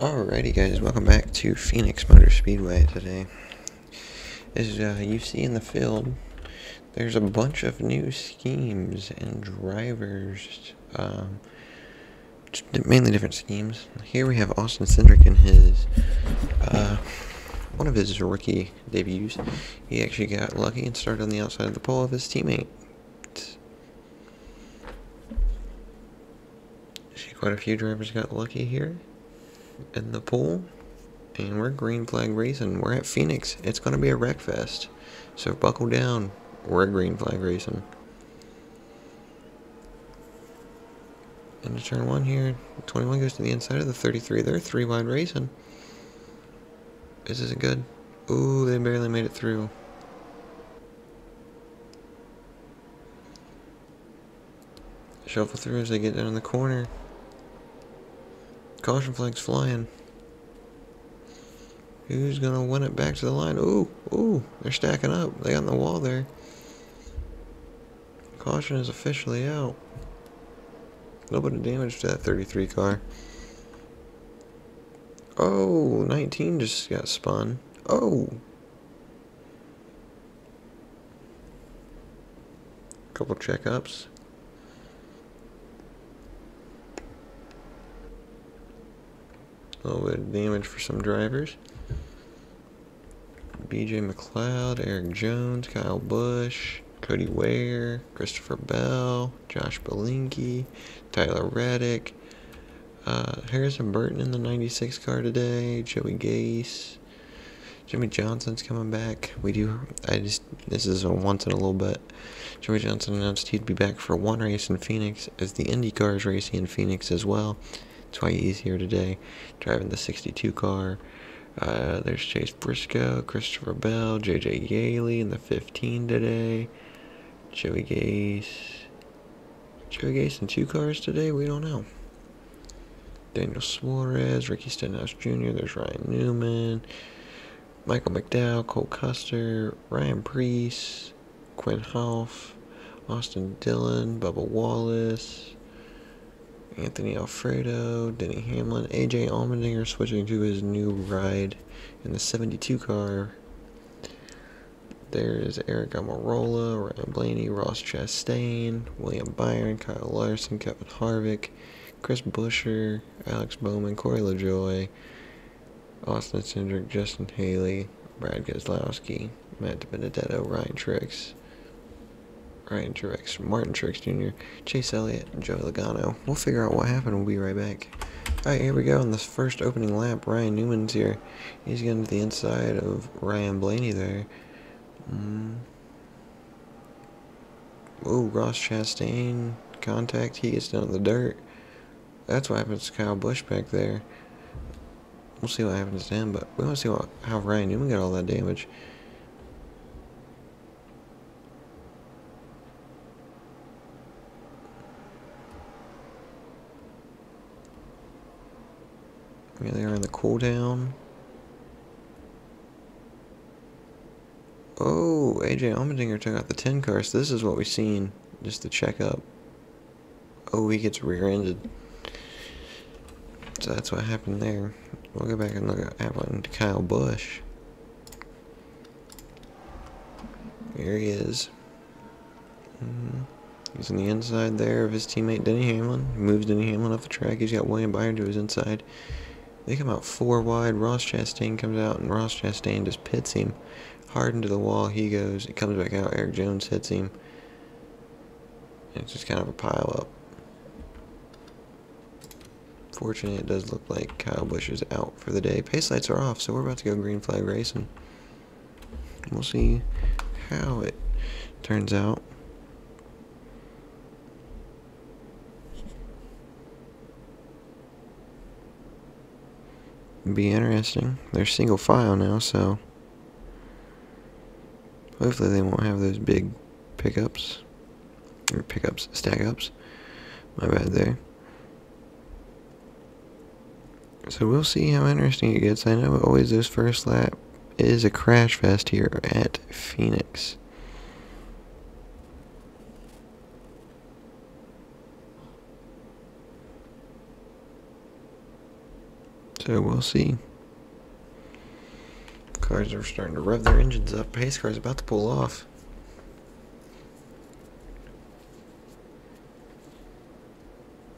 Alrighty guys, welcome back to Phoenix Motor Speedway today. As uh, you see in the field, there's a bunch of new schemes and drivers, um, mainly different schemes. Here we have Austin Cindric in his, uh, one of his rookie debuts. He actually got lucky and started on the outside of the pole of his teammate. See, quite a few drivers got lucky here in the pool. And we're green flag racing. We're at Phoenix. It's going to be a wreck fest. So buckle down. We're green flag racing. Into turn one here. 21 goes to the inside of the 33. They're three wide racing. This isn't good? Ooh, they barely made it through. Shuffle through as they get down in the corner. Caution flag's flying. Who's gonna win it back to the line? Ooh, ooh, they're stacking up. They got on the wall there. Caution is officially out. A little bit of damage to that 33 car. Oh, 19 just got spun. Oh. Couple checkups. A little bit of damage for some drivers. BJ McLeod, Erik Jones, Kyle Busch, Cody Ware, Christopher Bell, Josh Bilicki, Tyler Reddick, uh, Harrison Burton in the 96 car today, Joey Gase, Jimmie Johnson's coming back. We do, I just, this is a once in a little bit. Jimmie Johnson announced he'd be back for one race in Phoenix as the Indy car is racing in Phoenix as well. Why he's here today, driving the 62 car. Uh, there's Chase Briscoe, Christopher Bell, JJ Yeley in the 15 today. Joey Gase. Joey Gase in two cars today? We don't know. Daniel Suarez, Ricky Stenhouse Jr., there's Ryan Newman, Michael McDowell, Cole Custer, Ryan Preece, Quinn Houff, Austin Dillon, Bubba Wallace, Anthony Alfredo, Denny Hamlin, AJ Allmendinger switching to his new ride in the 72 car. There's Aric Almirola, Ryan Blaney, Ross Chastain, William Byron, Kyle Larson, Kevin Harvick, Chris Buescher, Alex Bowman, Corey LaJoie, Austin Cindric, Justin Haley, Brad Keselowski, Matt Benedetto, Ryan Truex, Ryan Truex, Martin Truex Jr., Chase Elliott, and Joey Logano. We'll figure out what happened. We'll be right back. Alright, here we go. On this first opening lap, Ryan Newman's here. He's getting to the inside of Ryan Blaney there. Mm. Ooh, Ross Chastain. Contact. He gets down in the dirt. That's what happens to Kyle Busch back there. We'll see what happens to him, but we want to see what, how Ryan Newman got all that damage. They are in the cooldown. Oh, AJ Allmendinger took out the 10 car, so this is what we've seen just to check up. Oh, he gets rear-ended. So that's what happened there. We'll go back and look at happened to Kyle Busch. There he is. Mm -hmm. He's on the inside there of his teammate Denny Hamlin. He moves Denny Hamlin off the track. He's got William Byron to his inside. They come out four wide. Ross Chastain comes out, and Ross Chastain just pits him hard into the wall. He goes. It comes back out. Erik Jones hits him. It's just kind of a pile up. Fortunately, it does look like Kyle Busch is out for the day. Pace lights are off, so we're about to go green flag racing. We'll see how it turns out. Be interesting. They're single file now, so hopefully they won't have those big pickups or pickups, stack ups. My bad there. So we'll see how interesting it gets. I know always this first lap is a crash fest here at Phoenix. So we'll see. Cars are starting to rev their engines up. Pace car's about to pull off.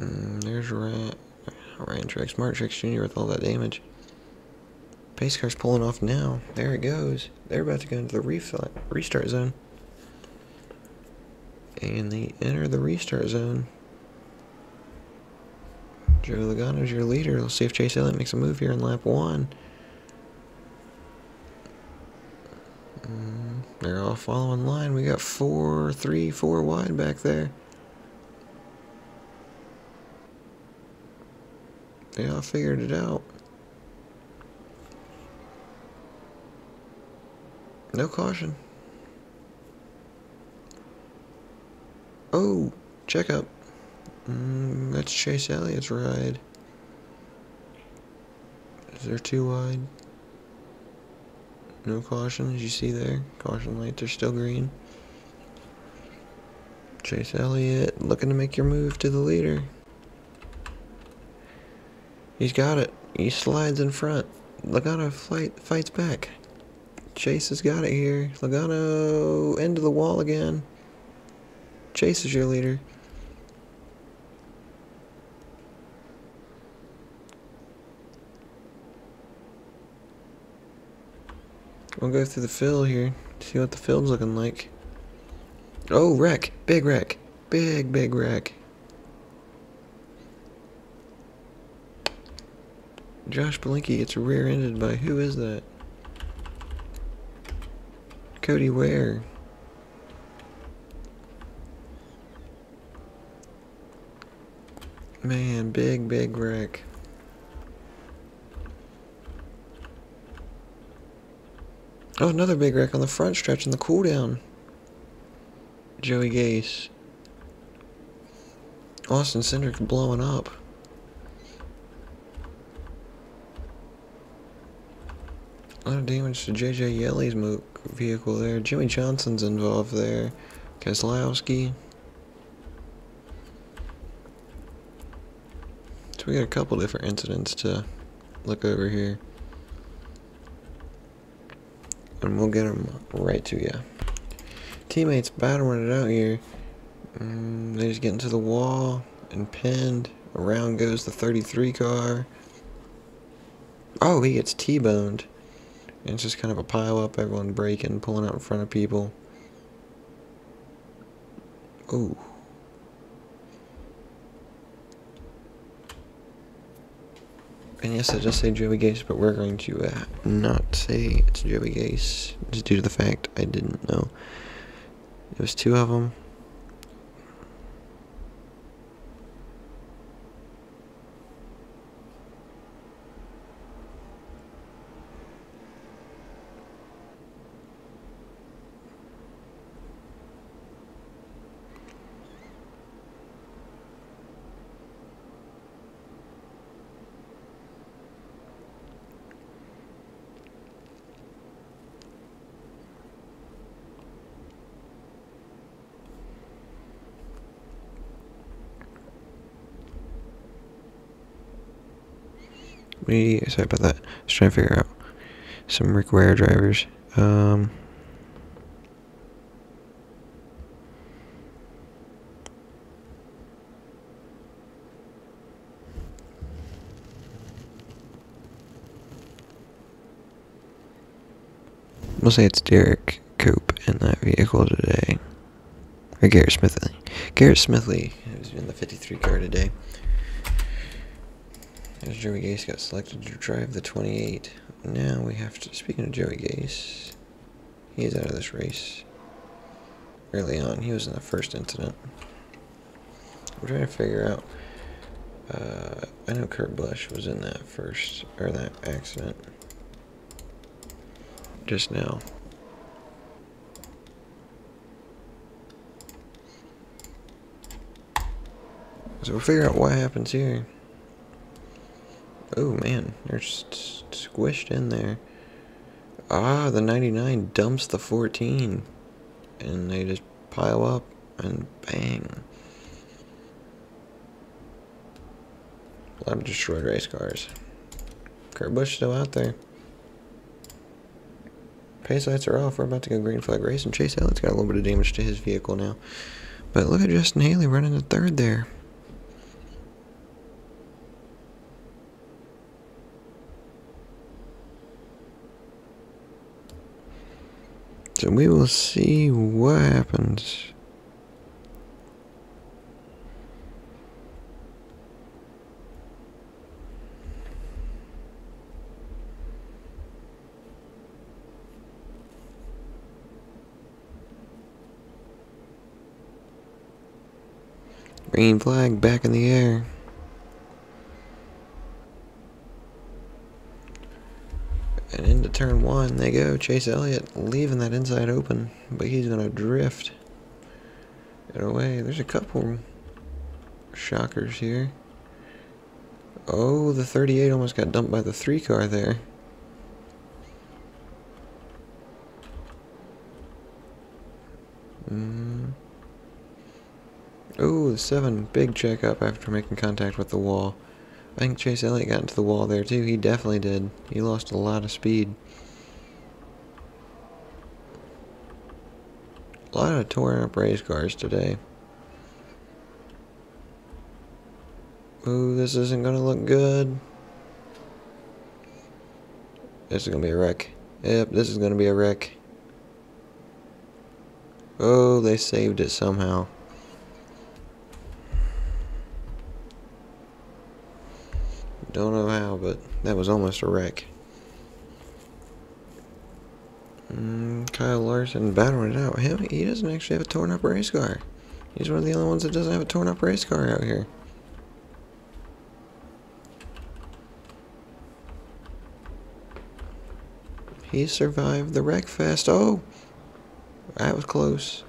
Mm, there's Ryan, Ryan Truex, Martin Truex Jr. with all that damage. Pace car's pulling off now. There it goes. They're about to go into the restart zone. And they enter the restart zone. Joe Logano's your leader. Let's see if Chase Elliott makes a move here in lap one. Mm, they're all following line. We got four, three, four wide back there. They all figured it out. No caution. Oh, check up. Mm, that's Chase Elliott's ride. Is there too wide? No caution, as you see there. Caution lights are still green. Chase Elliott looking to make your move to the leader. He's got it. He slides in front. Logano fight, fights back. Chase has got it here. Logano into the wall again. Chase is your leader. We'll go through the field here, see what the field's looking like. Oh, wreck! Big wreck! Big, big wreck. Josh Bianchi gets rear-ended by who is that? Cody Ware. Man, big, big wreck. Oh, another big wreck on the front stretch in the cooldown. Joey Gase. Austin Cindric blowing up. A lot of damage to JJ Yeley's Mook vehicle there. Jimmie Johnson's involved there. Keselowski. So we got a couple different incidents to look over here. And we'll get them right to you. Teammates battling it out here. Mm, they just get into the wall and pinned. Around goes the 33 car. Oh, he gets T-boned. And it's just kind of a pile up, everyone breaking, pulling out in front of people. Ooh. And yes, I just say Joey Gase, but we're going to uh, not say it's Joey Gase, just due to the fact I didn't know. It was two of them. We sorry about that. Just trying to figure out some Ware drivers. Um, we'll say it's Derrike Cope in that vehicle today. Or Garrett Smithley. Garrett Smithley, who's in the 53 car today. As Joey Gase got selected to drive the 28. Now we have to, speaking of Joey Gase, he's out of this race. Early on, he was in the first incident. I'm trying to figure out, uh, I know Kurt Busch was in that first, or that accident. Just now. So we'll figure out what happens here. Oh man, they're squished in there. Ah, the 99 dumps the 14. And they just pile up and bang. A lot of destroyed race cars. Kurt Busch still out there. Pace lights are off. We're about to go green flag race, and Chase Elliott's got a little bit of damage to his vehicle now. But look at Justin Haley running the third there. So we will see what happens. Green flag back in the air. And into turn one they go. Chase Elliott leaving that inside open, but he's going to drift it away. There's a couple shockers here. Oh, the 38 almost got dumped by the 3 car there. Mm. Oh, the 7 big check up after making contact with the wall. I think Chase Elliott got into the wall there too. He definitely did. He lost a lot of speed. A lot of torn up race cars today. Ooh, this isn't gonna look good. This is gonna be a wreck. Yep, this is gonna be a wreck. Oh, they saved it somehow. Don't know how, but that was almost a wreck. Mm, Kyle Larson battling it out. Him, he doesn't actually have a torn up race car. He's one of the only ones that doesn't have a torn up race car out here. He survived the wreck fest. Oh, that was close.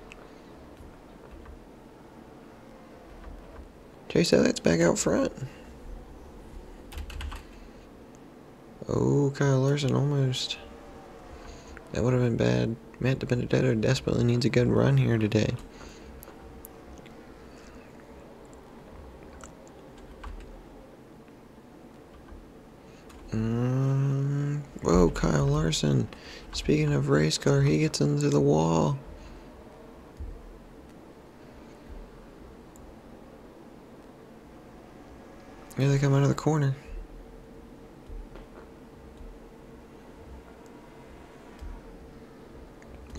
Chase Elliott's back out front. Oh, Kyle Larson almost. That would have been bad. Matt Benedetto desperately needs a good run here today. Mm, whoa, Kyle Larson. Speaking of race car, he gets into the wall. Here they come out of the corner.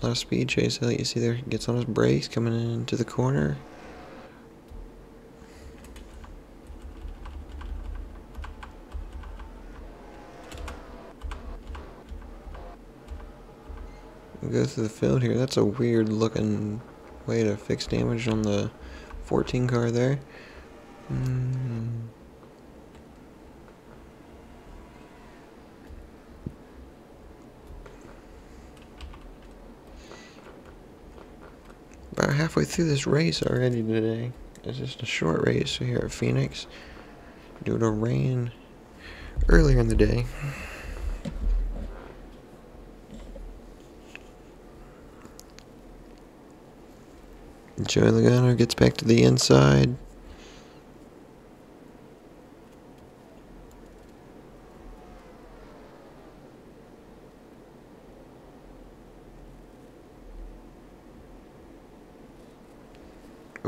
A lot of speed chase. You see there, he gets on his brakes coming into the corner. We go through the field here. That's a weird looking way to fix damage on the 14 car there. Mm. Halfway through this race already today. It's just a short race here at Phoenix due to rain earlier in the day. Joey Logano gets back to the inside.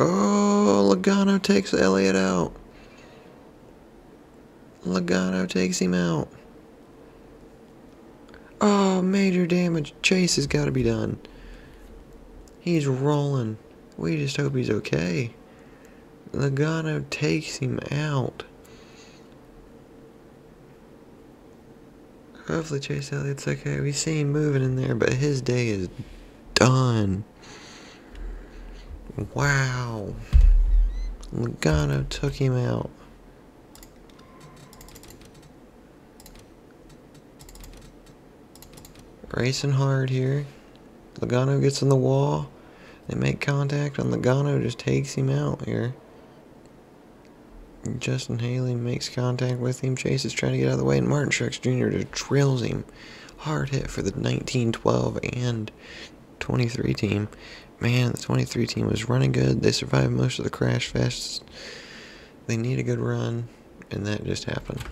Oh, Logano takes Elliott out. Logano takes him out. Oh, major damage. Chase has got to be done. He's rolling. We just hope he's okay. Logano takes him out. Hopefully Chase Elliott's okay. We see him moving in there, but his day is done. Wow. Logano took him out. Racing hard here. Logano gets in the wall. They make contact and Logano just takes him out here. Justin Haley makes contact with him. Chase is trying to get out of the way, and Martin Truex Jr. just drills him. Hard hit for the 1912 and 23 team. Man, the 23 team was running good. They survived most of the crash fests. They need a good run, and that just happened.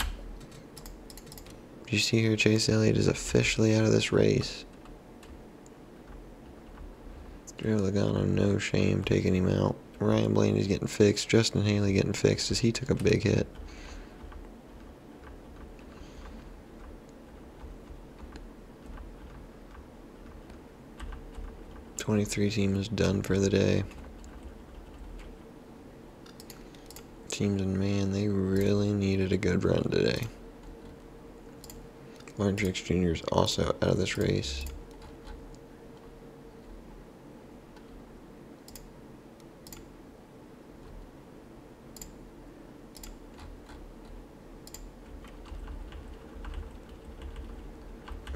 you see here Chase Elliott is officially out of this race. Joe Logano, no shame, taking him out. Ryan Blaney's getting fixed. Justin Haley getting fixed as he took a big hit. Twenty-three team is done for the day. Teams and man, they really needed a good run today. Martin Truex Jr. is also out of this race.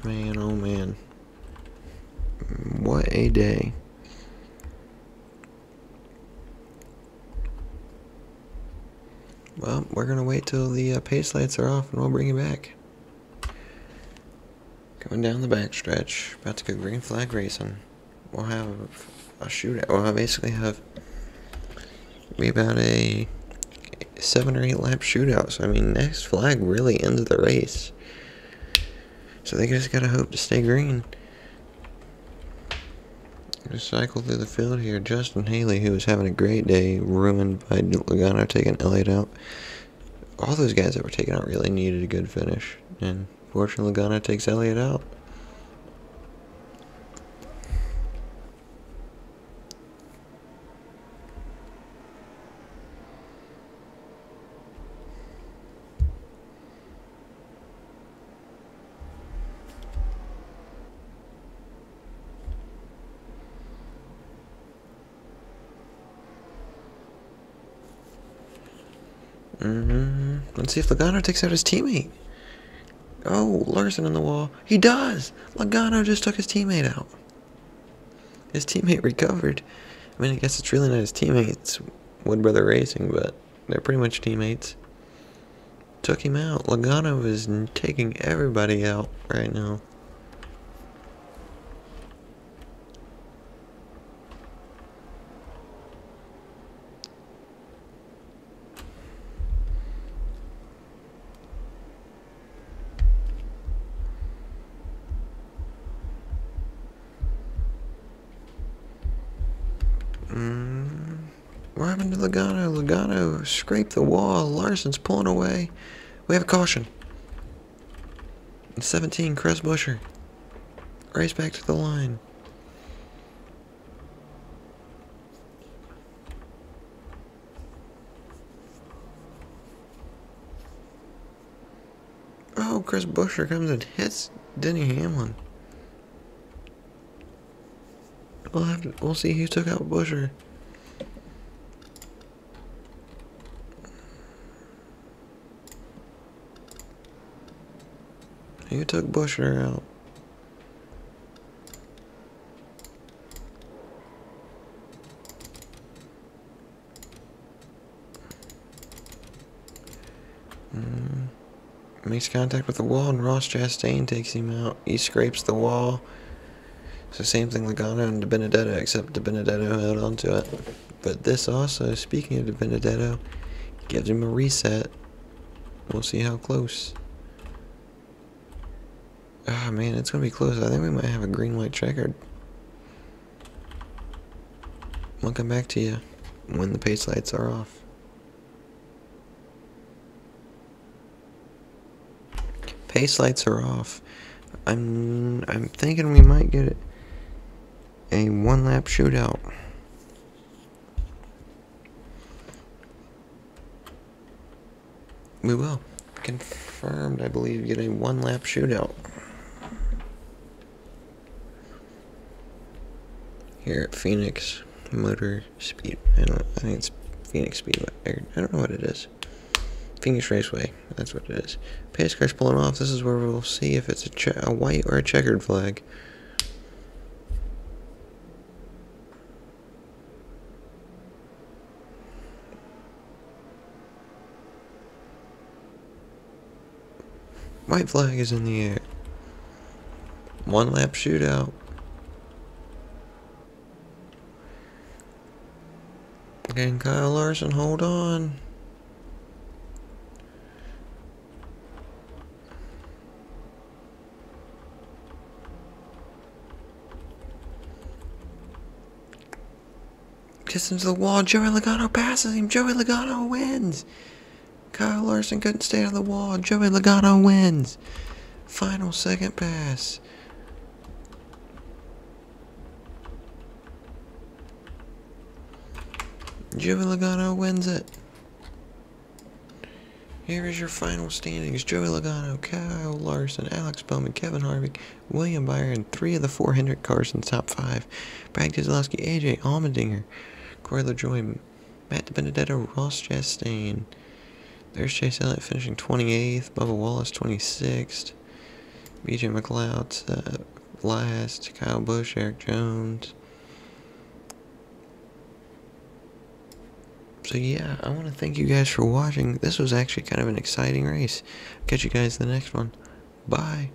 Man, oh man. A day. Well, we're going to wait till the uh, pace lights are off and we'll bring you back. Going down the backstretch, about to go green flag racing. We'll have a shootout. We'll basically have be about a seven or eight lap shootout. So I mean, next flag really ends the race. So they just gotta hope to stay green. Cycle through the field here. Justin Haley, who was having a great day, ruined by Logano taking Elliott out. All those guys that were taken out really needed a good finish. And fortunately, Logano takes Elliott out. Mm-hmm. Let's see if Logano takes out his teammate. Oh, Larson in the wall. He does! Logano just took his teammate out. His teammate recovered. I mean, I guess it's really not his teammates, Wood Brother Racing, but they're pretty much teammates. Took him out. Logano is taking everybody out right now. Mm, what happened to Logano? Scraped the wall. Larson's pulling away. We have a caution. 17, Chris Buescher. Race back to the line. Oh, Chris Buescher comes and hits Denny Hamlin. We'll have to, we'll see who took out Buescher. Who took Buescher out? Mm. Makes contact with the wall and Ross Chastain takes him out. He scrapes the wall. So same thing Logano and DiBenedetto, except DiBenedetto held onto it. But this also, speaking of DiBenedetto, gives him a reset. We'll see how close. Ah, oh, man, it's going to be close. I think we might have a green-white checkered. I'll come back to you when the pace lights are off. Pace lights are off. I'm I'm thinking we might get a one lap shootout. We will. Confirmed, I believe, get a one lap shootout. Here at Phoenix Motor Speed. I, don't, I think it's Phoenix Speedway. I don't know what it is. Phoenix Raceway. That's what it is. Pace car's pulling off. This is where we'll see if it's a, a white or a checkered flag. White flag is in the air. One lap shootout. again, Kyle Larson. Hold on. Gets into the wall. Joey Logano passes him. Joey Logano wins. Kyle Larson couldn't stay on the wall. Joey Logano wins. Final second pass. Joey Logano wins it. Here is your final standings. Joey Logano, Kyle Larson, Alex Bowman, Kevin Harvick, William Byron, three of the four Hendrick cars in top five. Brad Keselowski, AJ Allmendinger, Corey LaJoie, Matt Benedetto, Ross Chastain. There's Chase Elliott finishing 28th, Bubba Wallace 26th, BJ McLeod uh, last, Kyle Busch, Erik Jones. So yeah, I want to thank you guys for watching. This was actually kind of an exciting race. Catch you guys in the next one. Bye.